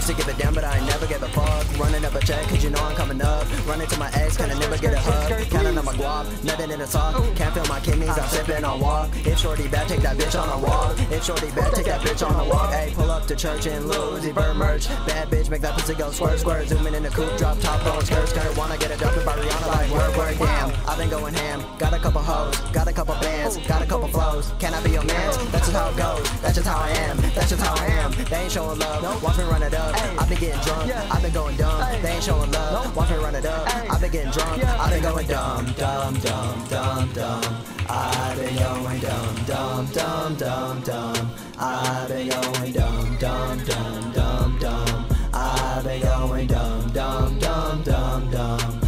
Used to give it damn, but I never gave a fuck. Running up a check, cause you know I'm coming up. Running to my ex, I never get a hug? Counting on my guap, nothing in a sock. Can't feel my kidneys, I'm sipping on walk. If shorty bad, take that bitch on a walk. If shorty bad, take that bitch on a walk. Hey, pull up to church Lil Uzi Vert merch. Bad bitch, make that pussy go squirt, squirt. Zooming in the coupe, drop top, going skirt, skirt. Wanna get adopted by Rihanna, like word, word, damn. I've been going ham, got a couple hoes, got a couple bands, got a couple flows. Can I be your man? That's just how it goes. That's just how I am. That's just how I am. They ain't showing love. Watch me run it up. I've been getting drunk. I've been going dumb. They ain't showing love. Watch me run it up. I've been getting drunk. I've been going dumb, dumb, dumb, dumb, dumb. I've been going dumb, dumb, dumb, dumb, dumb. I've been going dumb, dumb, dumb, dumb, dumb. I've been going dumb, dumb, dumb, dumb, dumb.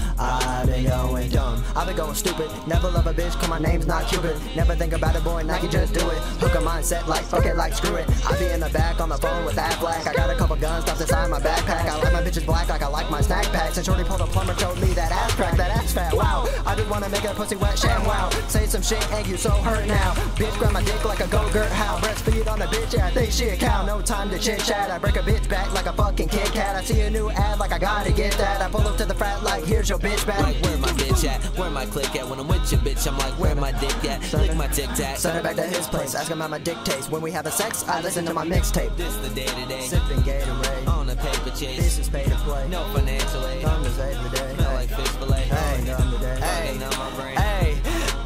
I've been going stupid. Never love a bitch, cause my name's not Cupid. Never think about it, boy, you just do it. Hook a mindset like fuck it, like screw it. I be in the back on the phone with that black. I got a couple guns stuffed inside my backpack. I like my bitches black like I like my snack packs. And Shorty pulled a plumber, told me that ass crack, that ass fat. Wow, I just wanna make a pussy wet sham. Wow, say some shit and you so hurt now. Bitch grab my dick like a go-gurt how. Breastfeed on a bitch, yeah, I think she a cow. No time to chit chat. I break a bitch back like a fucking Kit Kat. I see a new ad like I gotta get that. I pull up to the frat like here's your bitch back. Like, where my bitch at? Where my click at? When I'm with your bitch, I'm like, where my dick at? Lick my tic tac. Send it back to his place, ask him how my dictates. When we have a sex, I listen to my mixtape. This the day to day. Sipping Gatorade. On a paper chase. This is pay to play. No financial aid. Time to save the day. Smell like fish fillet. Hey, today. Hey, Hey, brain. hey,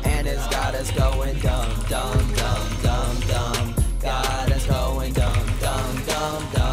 and it's got us going dumb, dumb, dumb, dumb, dumb. Got us going dumb, dumb, dumb, dumb.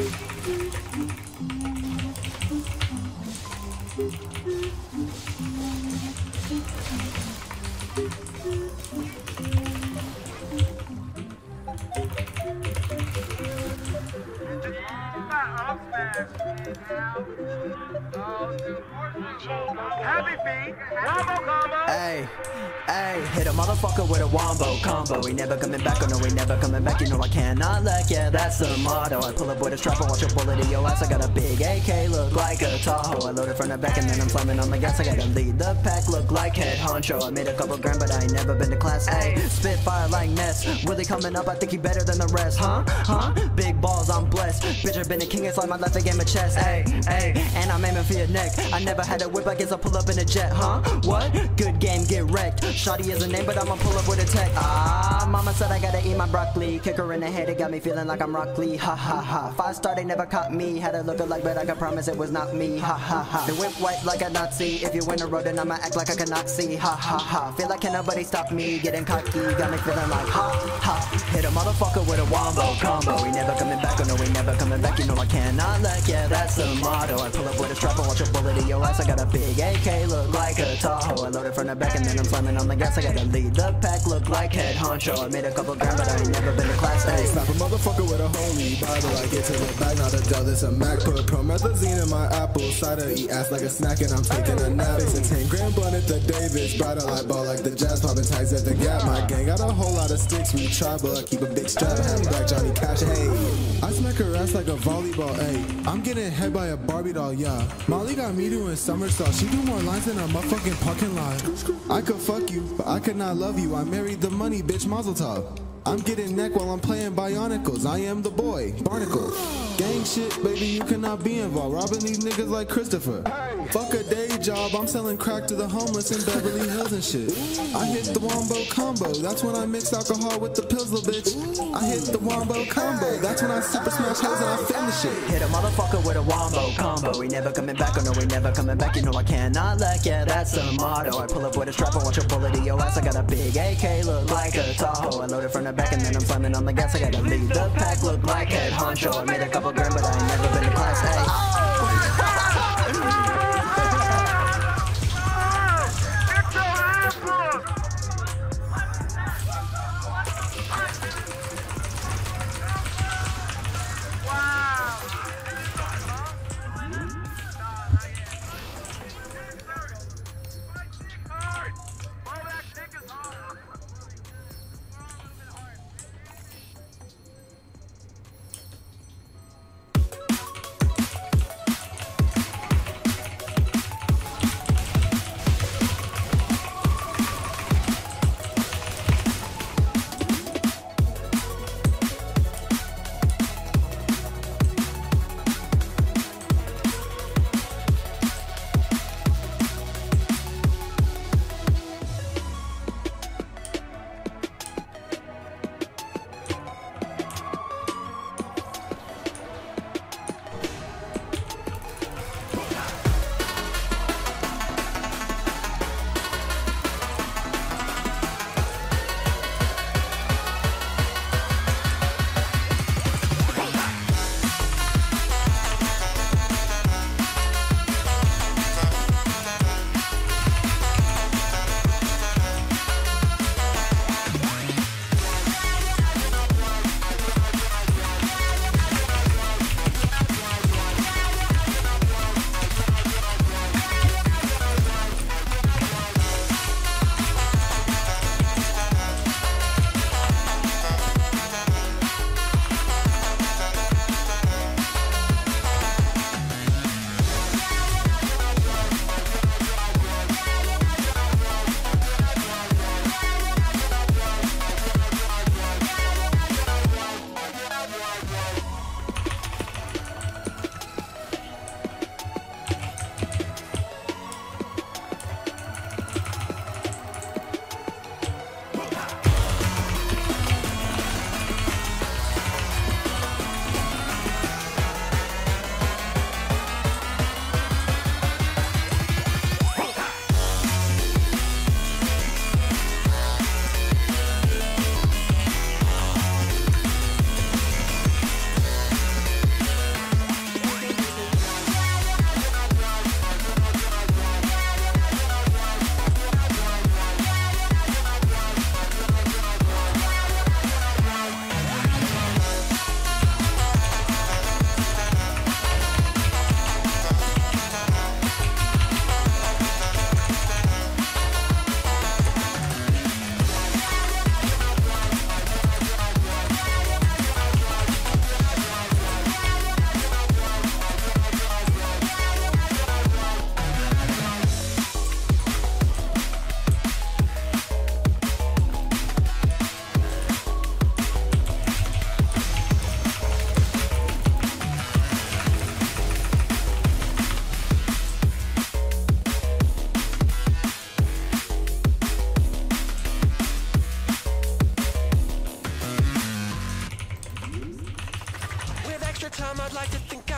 Thank you. Hey, hey, hit a motherfucker with a wombo combo. We never coming back, oh no, we never coming back. You know I cannot let, yeah, that's the motto. I pull up with a strap and watch a bullet in your ass. I got a big AK, look like a Tahoe. I load it from the back and then I'm slamming on the gas. I gotta lead the pack, look like head honcho. I made a couple grand, but I ain't never been to class. Hey, spitfire like Ness. Really coming up, I think he better than the rest, huh? Huh? Big balls, I'm blessed. Bitch, I've been a king, it's like my left a game of chess. Hey, hey, and I'm aiming for your neck. I never had a whip, I guess I'll pull up in a jet, huh? What? Good game, get wrecked. Shotty is a name, but I'ma pull up with a tech. Ah, mama said I gotta eat my broccoli. Kick her in the head, it got me feeling like I'm Rock Lee. Ha ha ha. Five star, they never caught me. Had a look alike, but I can promise it was not me. Ha ha ha. The whip white like a Nazi. If you win a road, then I'ma act like I cannot see. Ha ha ha. Feel like can nobody stop me. Getting cocky, got me feeling like ha ha. Hit a motherfucker with a wombo combo. We never coming back, oh no, we never coming back. You know I cannot let, yeah, that's the motto. I pull up with a strap and watch a bullet in your ass. I got a big AK, look like a Tahoe. I load it from the back and then I'm slamming on the gas. I gotta lead the pack, look like head honcho. I made a couple grand, but I ain't never been to class A. Slap a motherfucker with a holy Bible. I get to the bag, not a gel, this a Mac. Put promethazine in my apple cider. Eat ass like a snack, and I'm taking a nap. It's a 10 grand blunt at the Davis. Bridal light ball like the jazz, popping tags at the gap. My gang got a whole lot of sticks, we tribal. I keep a big strap, have black Johnny Cash. Hey, I smack her ass like a volleyball. Hey, I'm getting hit by a Barbie doll, yeah. Molly got me doing somersaults. She do more lines than a motherfucking parking lot. I could fuck you, but I could not love you. I married the money, bitch, mazel tov. I'm getting neck while I'm playing Bionicles. I am the boy, Barnacle. Shit, baby, you cannot be involved. Robbing these niggas like Christopher. Fuck a day job, I'm selling crack to the homeless in Beverly Hills and shit. I hit the wombo combo, that's when I mix alcohol with the pills, bitch. I hit the wombo combo, that's when I super smash hoes and I finish it. Hit a motherfucker with a wombo combo. We never coming back, oh no, we never coming back. You know I cannot let, yeah, that's the motto. I pull up with a strap and watch a bullet in your ass. I got a big AK, look like a Tahoe. I load it from the back and then I'm slamming on the gas. I gotta lead the pack, look like head honcho. I made a couple grand, but I ain't never been to class A.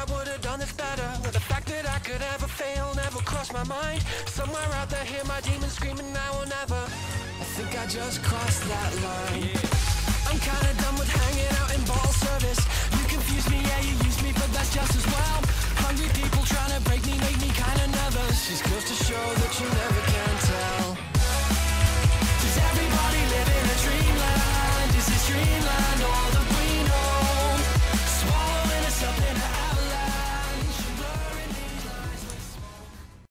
I would have done this better. The fact that I could ever fail never crossed my mind. Somewhere out there hear my demons screaming now or never. I think I just crossed that line. I'm kinda done with hanging out in ball service. You confuse me, yeah you use me but that's just as well. Hungry people trying to break me make me kinda nervous. Just goes to show that you never